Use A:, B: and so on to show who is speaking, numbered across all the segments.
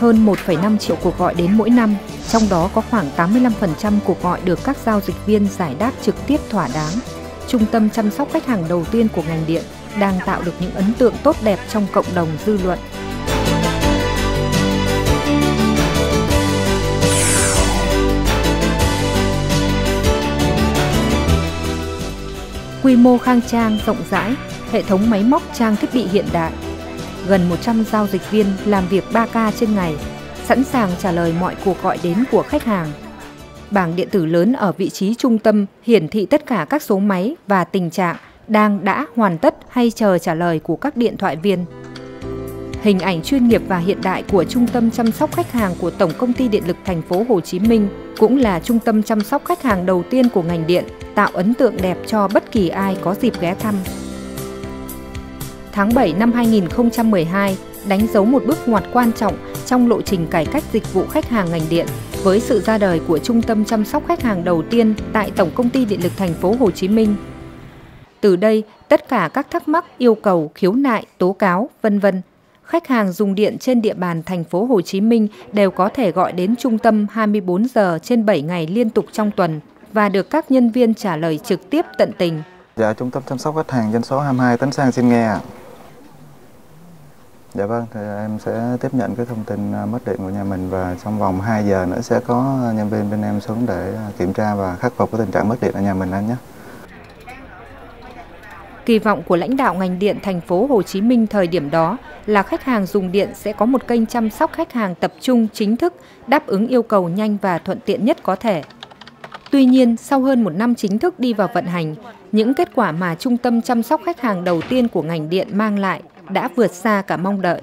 A: hơn 1,5 triệu cuộc gọi đến mỗi năm, trong đó có khoảng 85% cuộc gọi được các giao dịch viên giải đáp trực tiếp thỏa đáng. Trung tâm chăm sóc khách hàng đầu tiên của ngành điện đang tạo được những ấn tượng tốt đẹp trong cộng đồng dư luận. Quy mô khang trang, rộng rãi, hệ thống máy móc trang thiết bị hiện đại. Gần 100 giao dịch viên làm việc 3K trên ngày, sẵn sàng trả lời mọi cuộc gọi đến của khách hàng. Bảng điện tử lớn ở vị trí trung tâm hiển thị tất cả các số máy và tình trạng đang đã hoàn tất hay chờ trả lời của các điện thoại viên. Hình ảnh chuyên nghiệp và hiện đại của trung tâm chăm sóc khách hàng của Tổng công ty Điện lực thành phố Hồ Chí Minh cũng là trung tâm chăm sóc khách hàng đầu tiên của ngành điện, tạo ấn tượng đẹp cho bất kỳ ai có dịp ghé thăm. Tháng 7 năm 2012 đánh dấu một bước ngoặt quan trọng trong lộ trình cải cách dịch vụ khách hàng ngành điện với sự ra đời của trung tâm chăm sóc khách hàng đầu tiên tại Tổng công ty Điện lực thành phố Hồ Chí Minh. Từ đây, tất cả các thắc mắc, yêu cầu, khiếu nại, tố cáo, vân vân khách hàng dùng điện trên địa bàn thành phố Hồ Chí Minh đều có thể gọi đến trung tâm 24 giờ trên 7 ngày liên tục trong tuần và được các nhân viên trả lời trực tiếp tận tình.
B: Dạ, trung tâm chăm sóc khách hàng dân số 22 Tấn Sang xin nghe ạ. Dạ vâng, thì em sẽ tiếp nhận cái thông tin à, mất điện của nhà mình và trong vòng 2 giờ nữa sẽ có nhân viên bên em xuống để à, kiểm tra và khắc phục cái tình trạng mất điện ở nhà mình anh nhé.
A: Kỳ vọng của lãnh đạo ngành điện thành phố Hồ Chí Minh thời điểm đó là khách hàng dùng điện sẽ có một kênh chăm sóc khách hàng tập trung chính thức, đáp ứng yêu cầu nhanh và thuận tiện nhất có thể. Tuy nhiên, sau hơn một năm chính thức đi vào vận hành, những kết quả mà trung tâm chăm sóc khách hàng đầu tiên của ngành điện mang lại đã vượt xa cả mong đợi.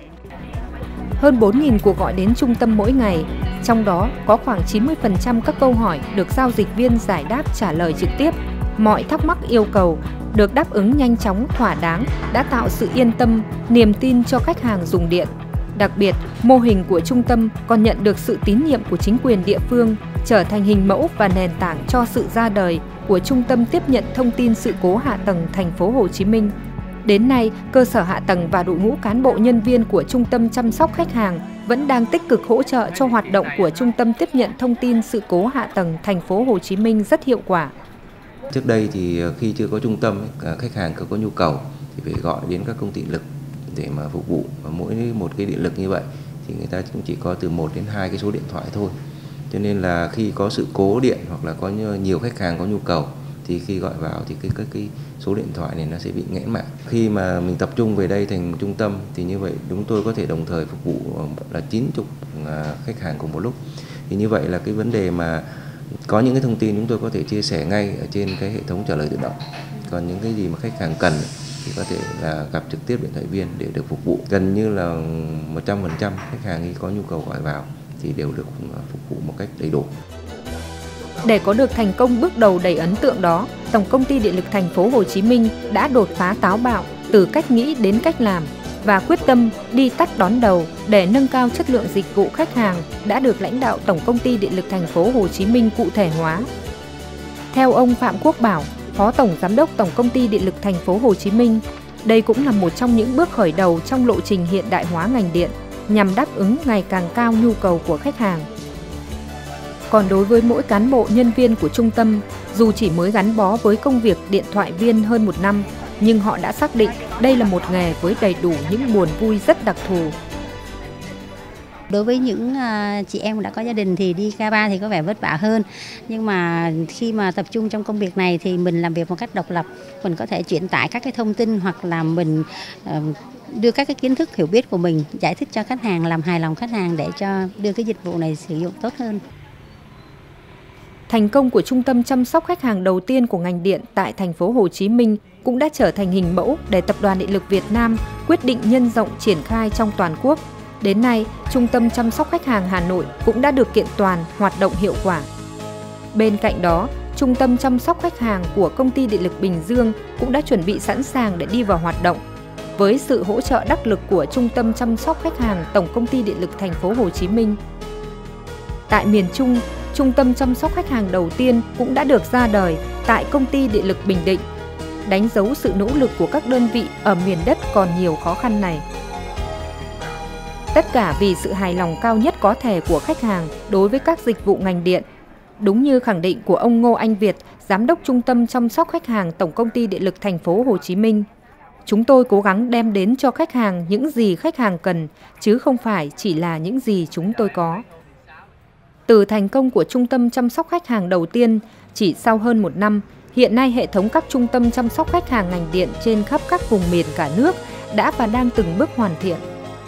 A: Hơn 4.000 cuộc gọi đến trung tâm mỗi ngày, trong đó có khoảng 90% các câu hỏi được giao dịch viên giải đáp trả lời trực tiếp. Mọi thắc mắc yêu cầu được đáp ứng nhanh chóng, thỏa đáng đã tạo sự yên tâm, niềm tin cho khách hàng dùng điện. Đặc biệt, mô hình của trung tâm còn nhận được sự tín nhiệm của chính quyền địa phương, trở thành hình mẫu và nền tảng cho sự ra đời của Trung tâm tiếp nhận thông tin sự cố hạ tầng thành phố Hồ Chí Minh. Đến nay, cơ sở hạ tầng và đội ngũ cán bộ nhân viên của Trung tâm chăm sóc khách hàng vẫn đang tích cực hỗ trợ cho hoạt động của Trung tâm tiếp nhận thông tin sự cố hạ tầng thành phố Hồ Chí Minh rất hiệu quả.
C: Trước đây thì ờ, khi chưa có trung tâm, khách hàng có nhu cầu thì phải gọi đến các công ty điện lực để mà phục vụ và mỗi một cái điện lực như vậy thì người ta cũng chỉ có từ 1 đến 2 cái số điện thoại thôi. Cho nên là khi có sự cố điện hoặc là có nhiều khách hàng có nhu cầu thì khi gọi vào thì cái cái, cái số điện thoại này nó sẽ bị nghẽn mạng. Khi mà mình tập trung về đây thành trung tâm thì như vậy chúng tôi có thể đồng thời phục vụ ờ, là 90 ờ, khách hàng cùng một lúc. Thì như vậy là cái vấn đề mà có những cái thông tin chúng tôi có thể chia sẻ ngay ở trên cái hệ thống trả lời tự động còn những cái gì mà khách hàng cần thì có thể là gặp trực tiếp điện thoại viên để được phục vụ gần như là 100% khách hàng khi có nhu cầu gọi vào thì đều được ờ, phục vụ một cách đầy đủ.
A: Để có được thành công bước đầu đầy ấn tượng đó, Tổng công ty Điện lực thành phố Hồ Chí Minh đã đột phá táo bạo từ cách nghĩ đến cách làm và quyết tâm đi tắt đón đầu để nâng cao chất lượng dịch vụ khách hàng đã được lãnh đạo Tổng công ty Điện lực thành phố Hồ Chí Minh cụ thể hóa. Theo ông Phạm Quốc Bảo, Phó Tổng Giám đốc Tổng công ty Điện lực thành phố Hồ Chí Minh, đây cũng là một trong những bước khởi đầu trong lộ trình hiện đại hóa ngành điện nhằm đáp ứng ngày càng cao nhu cầu của khách hàng. Còn đối với mỗi cán bộ nhân viên của trung tâm, dù chỉ mới gắn bó với công việc điện thoại viên hơn một năm nhưng họ đã xác định đây là một nghề với đầy đủ những buồn vui rất đặc thù.
D: Đối với những à, chị em đã có gia đình thì đi K3 thì có vẻ vất vả hơn. Nhưng mà khi mà tập trung trong công việc này thì mình làm việc một cách độc lập, mình có thể chuyển tải các cái thông tin hoặc là mình ờ, đưa các cái kiến thức hiểu biết của mình giải thích cho khách hàng làm hài lòng khách hàng để cho đưa cái dịch vụ này sử dụng tốt hơn.
A: Thành công của trung tâm chăm sóc khách hàng đầu tiên của ngành điện tại thành phố Hồ Chí Minh cũng đã trở thành hình mẫu để Tập đoàn Điện lực Việt Nam quyết định nhân rộng triển khai trong toàn quốc. Đến nay, Trung tâm chăm sóc khách hàng Hà Nội cũng đã được kiện toàn hoạt động hiệu quả. Bên cạnh đó, Trung tâm chăm sóc khách hàng của Công ty Điện lực Bình Dương cũng đã chuẩn bị sẵn sàng để đi vào hoạt động. Với sự hỗ trợ đắc lực của Trung tâm chăm sóc khách hàng Tổng Công ty Điện lực Thành phố Hồ Chí Minh. Tại miền Trung, Trung tâm chăm sóc khách hàng đầu tiên cũng đã được ra đời tại Công ty Điện lực Bình Định đánh dấu sự nỗ lực của các đơn vị ở miền đất còn nhiều khó khăn này. Tất cả vì sự hài lòng cao nhất có thể của khách hàng đối với các dịch vụ ngành điện. Đúng như khẳng định của ông Ngô Anh Việt, Giám đốc Trung tâm chăm sóc khách hàng Tổng công ty Điện lực thành phố Hồ Chí Minh. Chúng tôi cố gắng đem đến cho khách hàng những gì khách hàng cần, chứ không phải chỉ là những gì chúng tôi có. Từ thành công của trung tâm chăm sóc khách hàng đầu tiên, chỉ sau hơn một năm, hiện nay hệ thống các trung tâm chăm sóc khách hàng ngành điện trên khắp các vùng miền cả nước đã và đang từng bước hoàn thiện.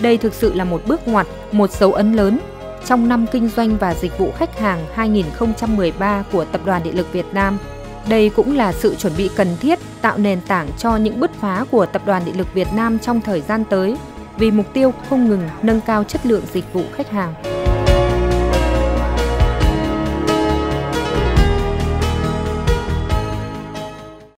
A: Đây thực sự là một bước ngoặt, một dấu ấn lớn trong năm kinh doanh và dịch vụ khách hàng 2013 của Tập đoàn Điện lực Việt Nam. Đây cũng là sự chuẩn bị cần thiết tạo nền tảng cho những bứt phá của Tập đoàn Điện lực Việt Nam trong thời gian tới vì mục tiêu không ngừng nâng cao chất lượng dịch vụ khách hàng.